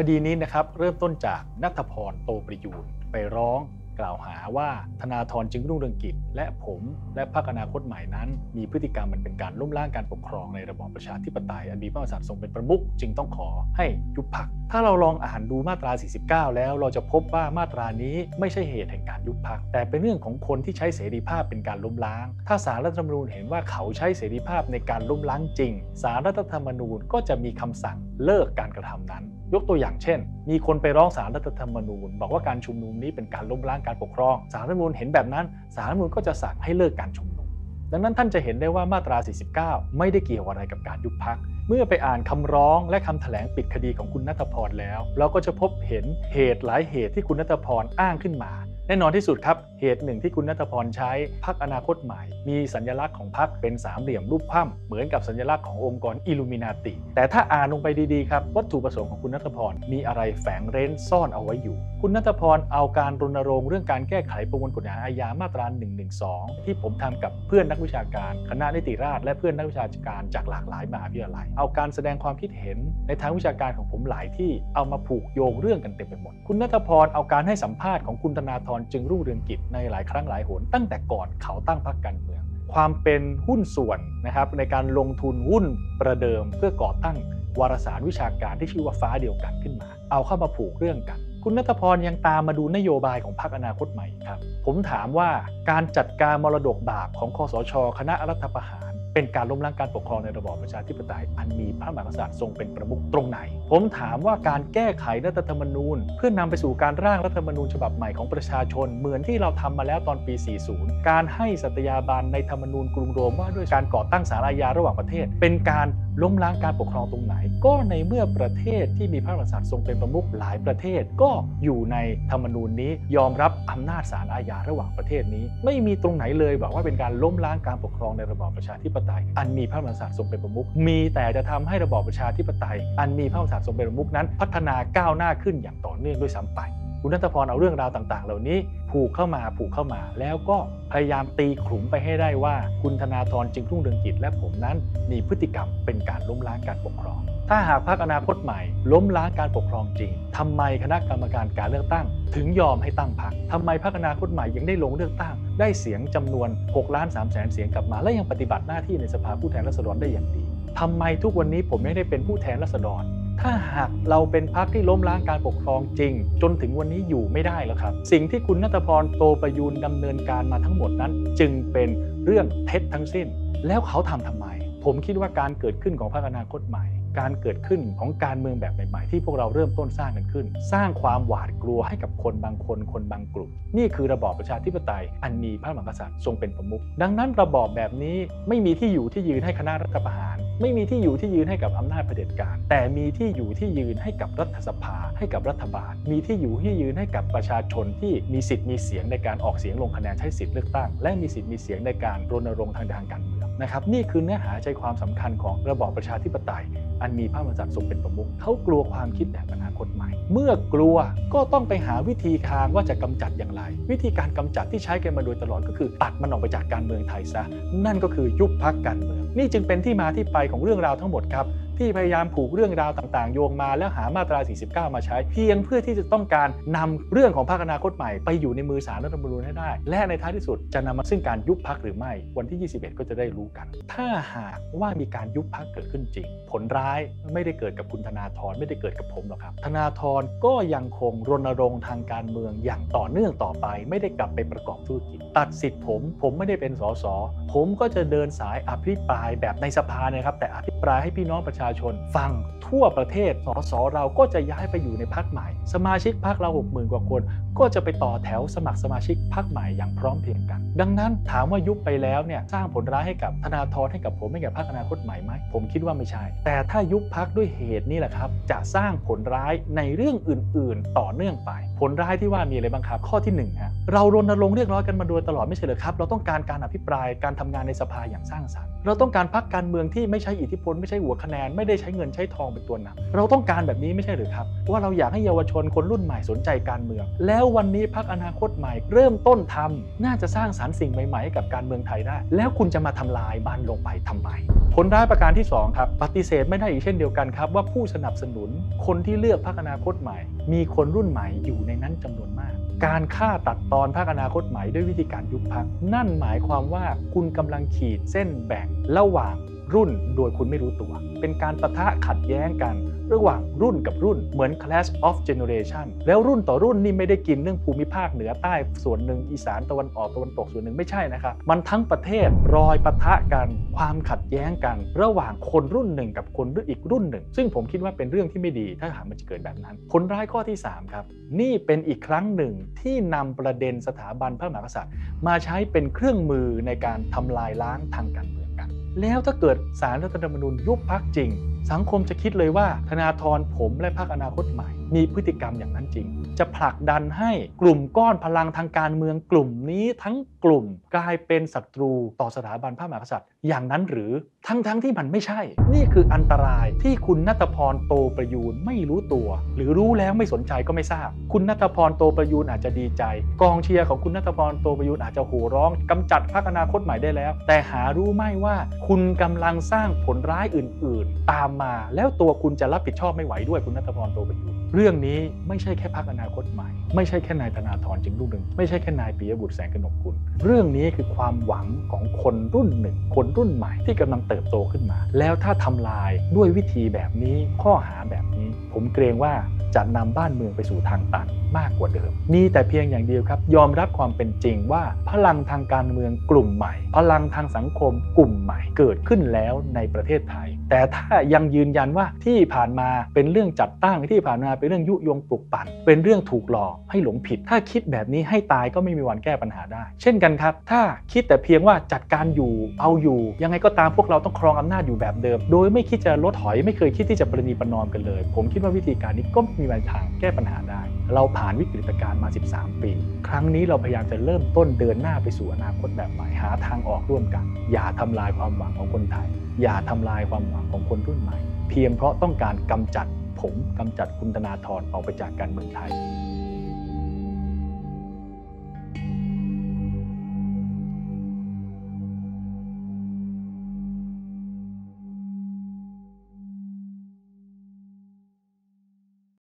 คดีนี้นะครับเริ่มต้นจากนัทพรโตประยูนไปร้องกล่าวหาว่าธนาธรจึงรุ่งเรืองกิจ และผมและพรรคอนาคตใหม่นั้น มีพฤติกรรมมันเป็นการล้มล้างการปกครองในระบอบประชาธิปไตยอันมีพระมหากษัตริย์ทรงเป็นประมุขจึงต้องขอให้ยุบพรรคถ้าเราลองอ่านดูมาตรา 49 แล้วเราจะพบว่ามาตรานี้ไม่ใช่เหตุแห่งการยุบพรรคแต่เป็นเรื่องของคนที่ใช้เสรีภาพเป็นการล้มล้าง ถ้าสารรัฐธรรมนูญเห็นว่าเขาใช้เสรีภาพในการล้มล้างจริงสารรัฐธรรมนูญก็จะมีคำสั่งเลิกการกระทำนั้น ยกตัวอย่างเช่น มีคนไปร้องสารรัฐธรรมนูญ บอกว่าการชุมนุมนี้เป็นการล้มล้างการปกครอง สารรัฐธรรมนูญเห็นแบบนั้น สารรัฐธรรมนูญก็จะสั่งให้เลิกการชุมนุม ดังนั้นท่านจะเห็นได้ว่ามาตรา 49 ไม่ได้เกี่ยวอะไรกับการยุบพัก เมื่อไปอ่านคำร้องและคำแถลงปิดคดีของคุณนัทพรแล้ว เราก็จะพบเห็นเหตุหลายเหตุที่คุณนัทพรอ้างขึ้นมา แน่นอนที่สุดครับ เหตุหนึ่งที่คุณนัทพรใช้พักอนาคตใหม่ มีสัญลักษณ์ของพักเป็นสามเหลี่ยมรูปคว่ำเหมือนกับสัญลักษณ์ขององค์กรอิลูมินาติ แต่ถ้าอ่านลงไปดีๆครับ วัตถุประสงค์ของคุณนัทพรมีอะไรแฝงเร้นซ่อนเอาไว้อยู่ คุณนัทพรเอาการรณรงค์เรื่องการแก้ไขประมวลกฎหมายอาญามาตรา 112 ที่ผมทำกับเพื่อนนักวิชาการคณะนิติราษฎร์และเพื่อนนักวิชาการจากหลากหลายมหาวิทยาลัย เอาการแสดงความคิดเห็นในทางวิชาการของผมหลายที่เอามาผูกโยงเรื่องกันเต็มไปหมด คุณนัทพรเอาการให้สัมภาษณ์ของคุณธนาธรจึงรุ่งเรืองกิจในหลายครั้งหลายหนตั้งแต่ก่อนเขาตั้งพรรคการเมือง ความเป็นหุ้นส่วนนะครับในการลงทุนหุ้นประเดิมเพื่อก่อตั้งวารสารวิชาการที่ชื่อว่าฟ้าเดียวกันขึ้นมา เอาเข้ามาผูกเรื่องกัน คุณนัทพรยังตามมาดูนโยบายของพรรคอนาคตใหม่ครับ ผมถามว่าการจัดการมรดกบาปของคอสช คณะรัฐประหาร เป็นการล้มล้างการปกครองในระบอบประชาธิปไตย อันมีพระมหากษัตริย์ทรงเป็นประมุขตรงไหน ผมถามว่าการแก้ไขรัฐธรรมนูญ เพื่อนำไปสู่การร่างรัฐธรรมนูญฉบับใหม่ของประชาชน เหมือนที่เราทำมาแล้วตอนปี 40 การให้สัตยาบันในธรรมนูญกรุงโรมว่าด้วยการก่อตั้งศาลาญาระหว่างประเทศ เป็นการ ล้มล้างการปกครองตรงไหน ก็ในเมื่อประเทศที่มีพระมหากษัตริย์ทรงเป็นประมุขหลายประเทศ ก็อยู่ในธรรมนูญนี้ยอมรับอำนาจศาลอาญาระหว่างประเทศนี้ ไม่มีตรงไหนเลยบอกว่าเป็นการล้มล้างการปกครองในระบอบประชาธิปไตย อันมีพระมหากษัตริย์ทรงเป็นประมุขมีแต่จะทำให้ระบอบประชาธิปไตย อันมีพระมหากษัตริย์ทรงเป็นประมุขนั้น พัฒนาก้าวหน้าขึ้นอย่างต่อเนื่องด้วยซ้ำไป คุณนัทพรเอาเรื่องราวต่าง ๆ เหล่านี้ผูกเข้ามาผูกเข้ามา แล้วก็พยายามตีขลุ่มไปให้ได้ว่า คุณธนาธรจึงรุ่งเรืองกิจและผมนั้นมีพฤติกรรมเป็นการล้มล้างการปกครอง ถ้าหากพรรคอนาคตใหม่ ล้มล้างการปกครองจริงทำไมคณะกรรมการการเลือกตั้ง ถึงยอมให้ตั้งพรรคทำไมพรรคอนาคตใหม่ยังได้ลงเลือกตั้ง ได้เสียงจำนวน6ล้าน3แสนเสียงกลับมา และยังปฏิบัติหน้าที่ในสภาผู้แทนราษฎรได้อย่างดีทำไมทุกวันนี้ผมยังได้เป็นผู้แทนราษฎร ถ้าหากเราเป็นพรรคที่ล้มล้างการปกครองจริง จนถึงวันนี้อยู่ไม่ได้แล้วครับ สิ่งที่คุณนัทพรโตประยูนดำเนินการมาทั้งหมดนั้น จึงเป็นเรื่องเท็จทั้งสิ้น แล้วเขาทำทำไม ผมคิดว่าการเกิดขึ้นของพรรคอนาคตใหม่ การเกิดขึ้นของการเมืองแบบใหม่ๆ ที่พวกเราเริ่มต้นสร้างกันขึ้น สร้างความหวาดกลัวให้กับคนบางคนคนบางกลุ่ม นี่คือระบอบประชาธิปไตย อันมีพระมหากษัตริย์ทรงเป็นประมุขดังนั้นระบอบแบบนี้ไม่มีที่อยู่ที่ยืนให้คณะรัฐประหาร ไม่มีที่อยู่ที่ยืนให้กับอำนาจเผด็จการ แต่มีที่อยู่ที่ยืนให้กับรัฐสภา ให้กับรัฐบาล มีที่อยู่ที่ยืนให้กับประชาชนที่มีสิทธิ์มีเสียงในการออกเสียงลงคะแนนใช้สิทธิ์เลือกตั้ง และมีสิทธิ์มีเสียงในการรณรงค์ทางทางการเมืองนะครับนี่คือเนื้อหาใจความสำคัญของระบอบประชาธิปไตย อันมีพระมหากษัตริย์ทรงเป็นประมุขเขากลัวความคิดแบบอนาคตใหม่ เมื่อกลัวก็ต้องไปหาวิธีทางว่าจะกำจัดอย่างไร วิธีการกำจัดที่ใช้กันมาโดยตลอดก็คือ ตัดมันออกไปจากการเมืองไทยซะ นั่นก็คือยุบพักการเมือง นี่จึงเป็นที่มาที่ไปของเรื่องราวทั้งหมดครับที่พยายามผูกเรื่องราวต่างๆ โยงมาแล้วหามาตรา 49 มาใช้ เพียงเพื่อที่จะต้องการนำเรื่องของพรรคอนาคตใหม่ ไปอยู่ในมือสารรัฐธรรมนูญให้ได้ และในท้ายที่สุดจะนำมาซึ่งการยุบพักหรือไม่ วันที่ 21 ก็จะได้รู้กัน ถ้าหากว่ามีการยุบพักเกิดขึ้นจริง ผลร้ายไม่ได้เกิดกับคุณธนาธรไม่ได้เกิดกับผมหรอกครับ ธนาธรก็ยังคงรณรงค์ทางการเมืองอย่างต่อเนื่องต่อไป ไม่ได้กลับไปประกอบธุรกิจ ตัดสิทธิ์ผม ผมไม่ได้เป็นสสผมก็จะเดินสายอภิปรายแบบในสภานะครับ แต่อภิปรายให้พี่น้องประชาชน ฟังทั่วประเทศสสเราก็จะย้ายไปอยู่ในพักใหม่ สมาชิกพักเรา6 0,000กว่าคน ก็จะไปต่อแถวสมัครสมาชิกพักใหม่อย่างพร้อมเพรียงกัน ดังนั้นถามว่ายุบไปแล้วเนี่ยสร้างผลร้ายให้กับธนาธรให้กับผมให้กับพักอนาคตใหม่ไหมผมคิดว่าไม่ใช่ แต่ถ้าายุบพักด้วยเหตุนี่แหละครับ จะสร้างผลร้ายในเรื่องอื่น ๆ ต่อเนื่องไป ผลร้ายที่ว่ามีอะไรบ้างครับ ข้อที่หนึ่งฮะเรารณรงค์เรียกร้องกันมาโดยตลอดไม่ใช่เหรอครับ เราต้องการการอภิปรายการทำงานในสภาอย่างสร้างสรรค์ เราต้องการพักการเมืองที่ไม่ใช้อิทธิพลไม่ใช่หัวคะแนนไม่ได้ใช้เงินใช้ทองเป็นตัวนำเราต้องการแบบนี้ไม่ใช่หรือครับ ว่าเราอยากให้เยาวชนคนรุ่นใหม่สนใจการเมือง แล้ววันนี้พักอนาคตใหม่ เริ่มต้นทำน่าจะสร้างสารรค์สิ่งใหม่ๆให้กับการเมืองไทยได้ แล้วคุณจะมาทำลายบ้านลงไปทำไมผลร้ายประการที่2ครับปฏิเสธไม่ได้อีกเช่นเดียวกันครับว่าผู้สนับสนุนคนที่เลือกพักอนาคตใหม่ มีคนรุ่นใหม่อยู่ในนั้นจำนวนมาก การฆ่าตัดตอนพักอนาคตใหม่ด้วยวิธีการยุบพักนั่นหมายความว่าคุณกำลังขีดเส้นแบ่งระหว่าง รุ่นโดยคุณไม่รู้ตัว เป็นการประทะขัดแย้งกัน ระหว่างรุ่นกับรุ่นเหมือน clash of generation แล้วรุ่นต่อรุ่นนี่ไม่ได้กินเรื่องภูมิภาคเหนือใต้ส่วนหนึ่งอีสานตะวันออกตะวันตกส่วนหนึ่งไม่ใช่นะครับ มันทั้งประเทศรอยประทะกันความขัดแย้งกัน ระหว่างคนรุ่นหนึ่งกับคนรุ่นอีกรุ่นหนึ่ง ซึ่งผมคิดว่าเป็นเรื่องที่ไม่ดีถ้าหากมันจะเกิดแบบนั้นผลร้ายข้อที่ 3 ครับ นี่เป็นอีกครั้งหนึ่งที่นำประเด็นสถาบันพระมหากษัตริย์ มาใช้เป็นเครื่องมือในการทำลายล้างทางการเมือง แล้วถ้าเกิดสารรัฐธรรมนูญยุบพักจริง สังคมจะคิดเลยว่าธนาธรผมและพรรคอนาคตใหม่ มีพฤติกรรมอย่างนั้นจริง จะผลักดันให้กลุ่มก้อนพลังทางการเมืองกลุ่มนี้ทั้งกลุ่มกลายเป็นศัตรูต่อสถาบันพระมหากษัตริย์อย่างนั้นหรือทั้งๆทที่มันไม่ใช่ นี่คืออันตรายที่คุณนัทพรโตประยูนไม่รู้ตัว หรือรู้แล้วไม่สนใจก็ไม่ทราบ คุณนัทพรโตประยูนอาจจะดีใจ กองเชียร์ของคุณนัทพรโตประยูนอาจจะโห่ร้องกำจัดพรรคอนาคตใหม่ได้แล้ว แต่หารู้ไหมว่า คุณกำลังสร้างผลร้ายอื่น ๆ ตามมาแล้วตัวคุณจะรับผิดชอบไม่ไหวด้วยคุณนัทพรโตประยูน เรื่องนี้ไม่ใช่แค่พรรคอนาคตใหม่ ไม่ใช่แค่นายธนาธรจึงรุ่งเรืองไม่ใช่แค่นายปิยบุตรแสงกนกกุลเรื่องนี้คือความหวังของคนรุ่นหนึ่ง คนรุ่นใหม่ที่กำลังเติบโตขึ้นมา แล้วถ้าทำลายด้วยวิธีแบบนี้ข้อหาแบบนี้ ผมเกรงว่าจะนำบ้านเมืองไปสู่ทางตันมากกว่าเดิม มีแต่เพียงอย่างเดียวครับ ยอมรับความเป็นจริงว่า พลังทางการเมืองกลุ่มใหม่ พลังทางสังคมกลุ่มใหม่เกิดขึ้นแล้วในประเทศไทย แต่ถ้ายังยืนยันว่าที่ผ่านมาเป็นเรื่องจัดตั้งที่ผ่านมาเป็นเรื่องยุยงปลุกปั่น เป็นเรื่องถูกหลอกให้หลงผิด ถ้าคิดแบบนี้ให้ตายก็ไม่มีวันแก้ปัญหาได้ เช่นกันครับ ถ้าคิดแต่เพียงว่าจัดการอยู่เอาอยู่ ยังไงก็ตามพวกเราต้องครองอำนาจอยู่แบบเดิม โดยไม่คิดจะลดถอยไม่เคยคิดที่จะประนีประนอมกันเลย ผมคิดว่าวิธีการนี้ก็มีทางแก้ปัญหาได้ เราผ่านวิกฤตการณ์มา 13 ปี ครั้งนี้เราพยายามจะเริ่มต้นเดินหน้าไปสู่อนาคตแบบใหม่หาทางออกร่วมกัน อย่าทำลายความหวังของคนไทย อย่าทำลายความหวังของคนรุ่นใหม่ เพียงเพราะต้องการกำจัดผมกำจัดคุณธนาธรออกไปจากการเมืองไทย